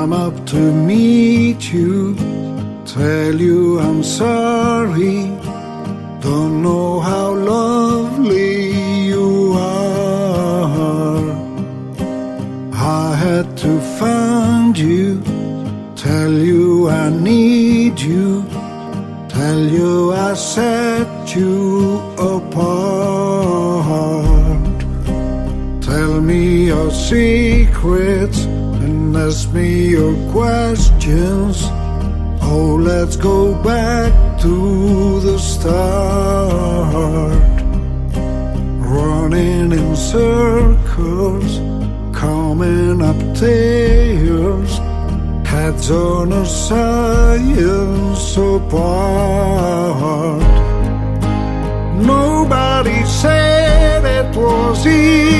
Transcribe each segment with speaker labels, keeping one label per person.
Speaker 1: come up to meet you, tell you I'm sorry. Don't know how lovely you are. I had to find you, tell you I need you, tell you I set you apart. Tell me your secrets and ask me your questions. Oh, let's go back to the start. Running in circles, coming up tears, heads on a science apart. Nobody said it was easy.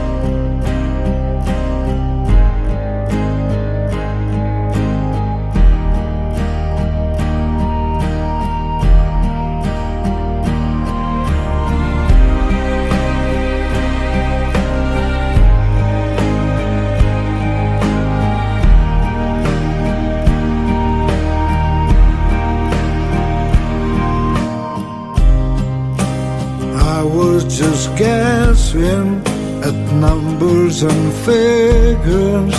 Speaker 1: Just guessing at numbers and figures,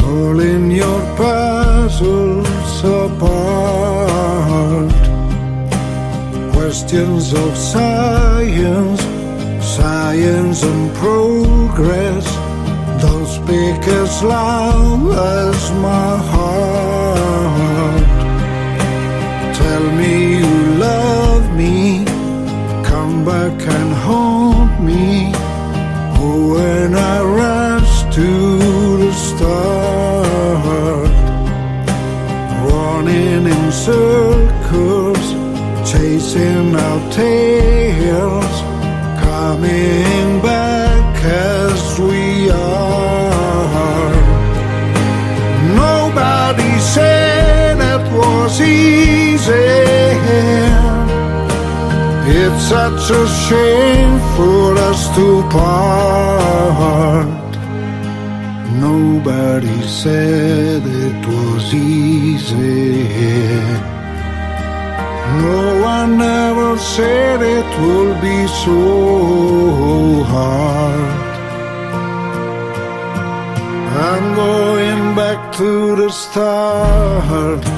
Speaker 1: pulling your puzzles apart. Questions of science, science and progress, don't speak as loud as my heart. Tell me you love me come back and such a shame for us to part. Nobody said it was easy. No one ever said it will be so hard. I'm going back to the start.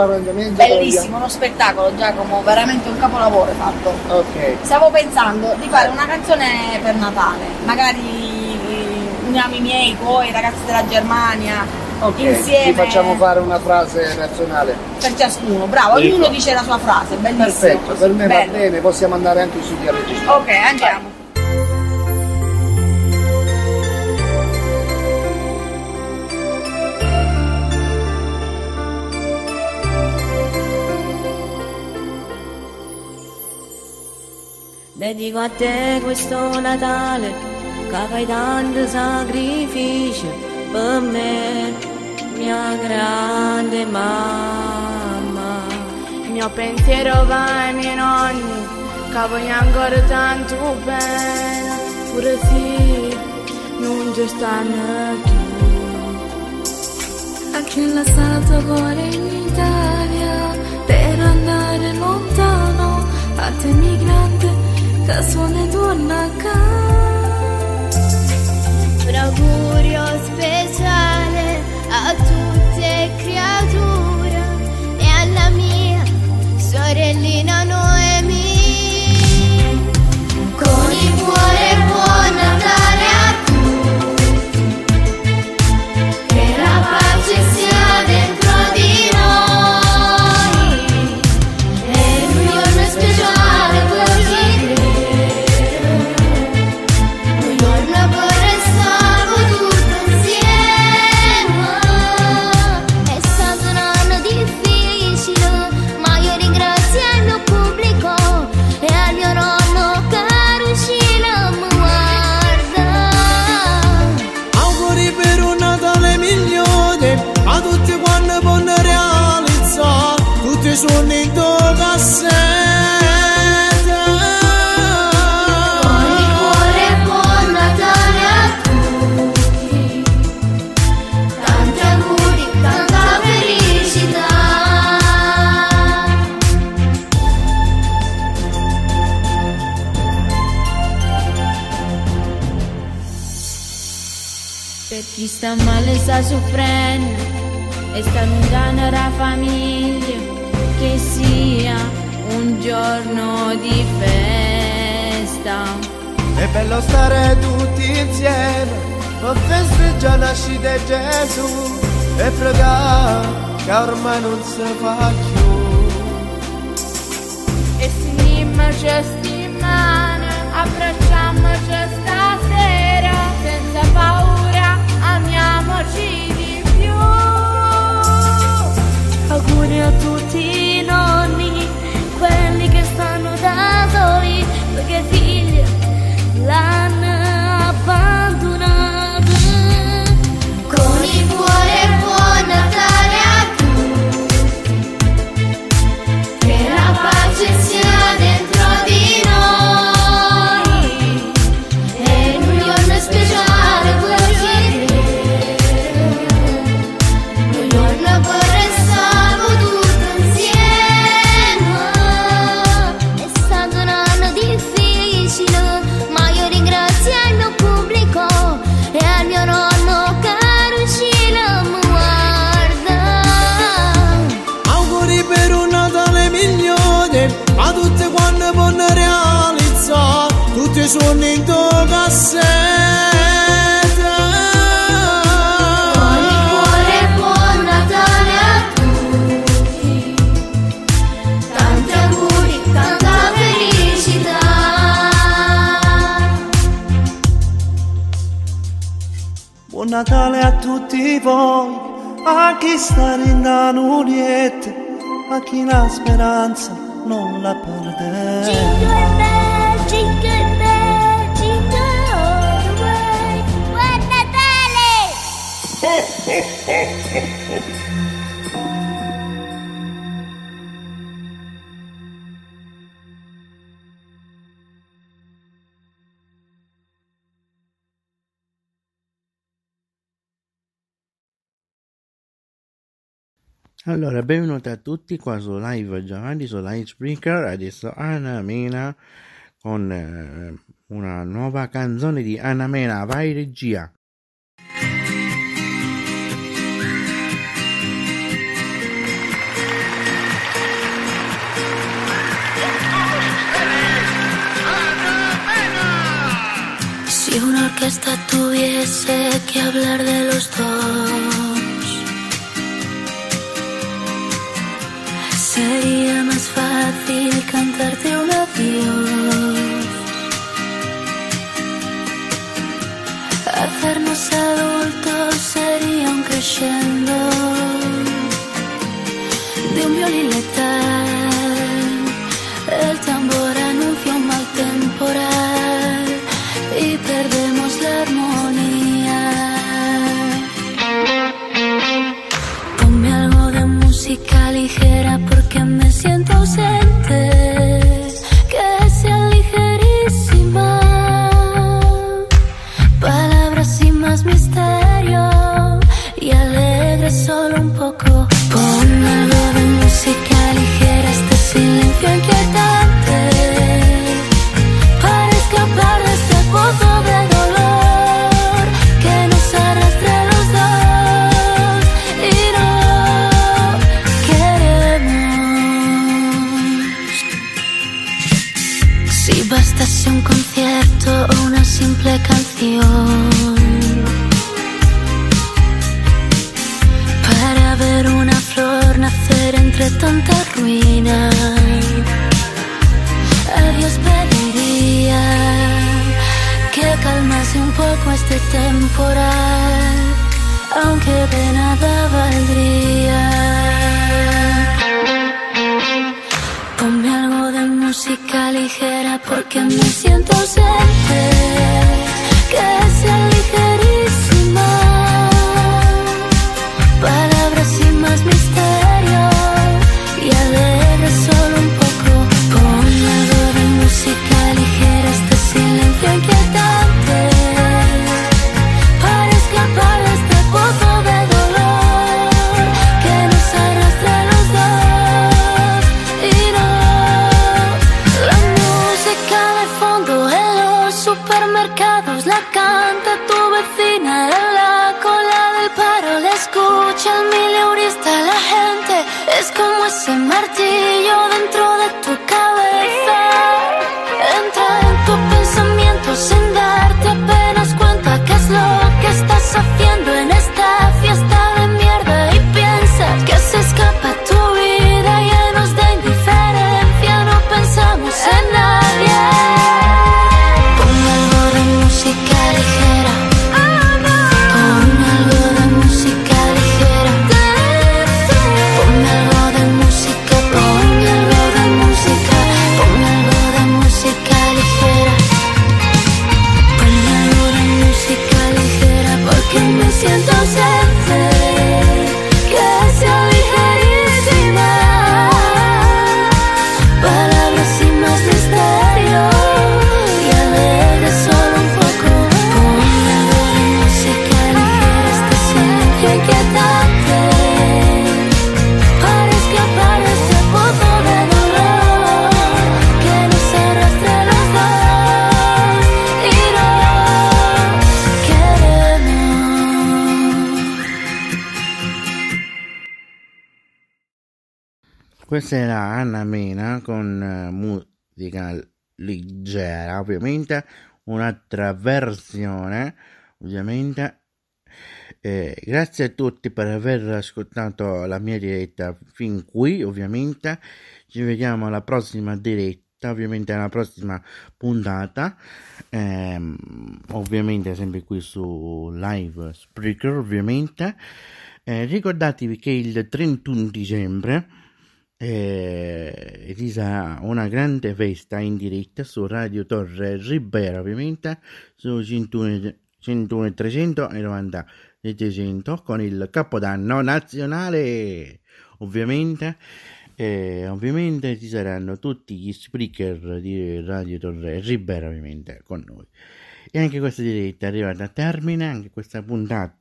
Speaker 2: Arrangiamento.
Speaker 3: Bellissimo, uno spettacolo Giacomo, veramente un capolavoro fatto.
Speaker 2: Ok.
Speaker 3: Stavo pensando di fare una canzone per Natale, magari uniamo i miei, poi i ragazzi della Germania,
Speaker 2: Ok,
Speaker 3: insieme.
Speaker 2: ti facciamo fare una frase nazionale.
Speaker 3: Per ciascuno, bravo, ognuno dice la sua frase, bellissimo.
Speaker 2: Perfetto, per me
Speaker 3: Bello.
Speaker 2: va bene, possiamo andare anche su a registrare.
Speaker 3: Ok, andiamo.
Speaker 4: Dedico a te questo Natale, che fai tanto sacrificio per me, mia grande mamma.
Speaker 5: Il mio pensiero va ai miei nonni, che voglio ancora tanto bene, pure se non ci stanno più.
Speaker 6: A chi la salto cuore in Italia per andare lontano
Speaker 4: sta male sta soffrendo e sta lontana la famiglia, che sia un giorno di festa.
Speaker 7: È bello stare tutti insieme per festeggiare la nascita di Gesù e pregare che ormai non si fa più.
Speaker 5: E stringiamoci settimana, abbracciamoci
Speaker 6: tutti i
Speaker 7: sogni in tua cassetta.
Speaker 8: Con il cuore buon Natale a tutti Tanti auguri, tanta felicità
Speaker 7: Buon Natale a tutti voi, a chi sta ridando niente, a chi la speranza non la perde.
Speaker 9: Allora, benvenuti a tutti qua su Live Giovanni, su Live Speaker, adesso Anna Mena con eh, una nuova canzone di Anna Mena, vai regia!
Speaker 10: Si una orquesta tuviese que hablar de los dos. Sería más fácil cantarte un adiós. Hacernos adultos sería un crescendo de un violín aunque de nada valdría. Ponme algo de música ligera porque me siento ausente.
Speaker 9: Questa era Anna Mena con eh, musica leggera, ovviamente, un'altra versione, ovviamente. Eh, grazie a tutti per aver ascoltato la mia diretta fin qui, ovviamente. Ci vediamo alla prossima diretta, ovviamente alla prossima puntata. Ehm, ovviamente sempre qui su live Spreaker, ovviamente. Eh, ricordatevi che il 31 dicembre eh, ci sarà una grande festa in diretta su Radio Torre Ribera, ovviamente, su 101 101 300 e 90 700 con il capodanno nazionale. Ovviamente, eh, ovviamente ci saranno tutti gli speaker di Radio Torre Ribera, ovviamente, con noi. E anche questa diretta è arrivata a termine, anche questa puntata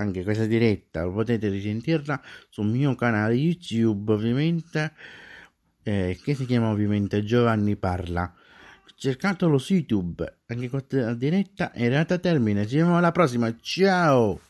Speaker 9: anche questa diretta potete risentirla sul mio canale YouTube, ovviamente, eh, che si chiama ovviamente Giovanni Parla. Cercatelo su YouTube, anche questa diretta è arrivata a termine. Ci vediamo alla prossima, ciao!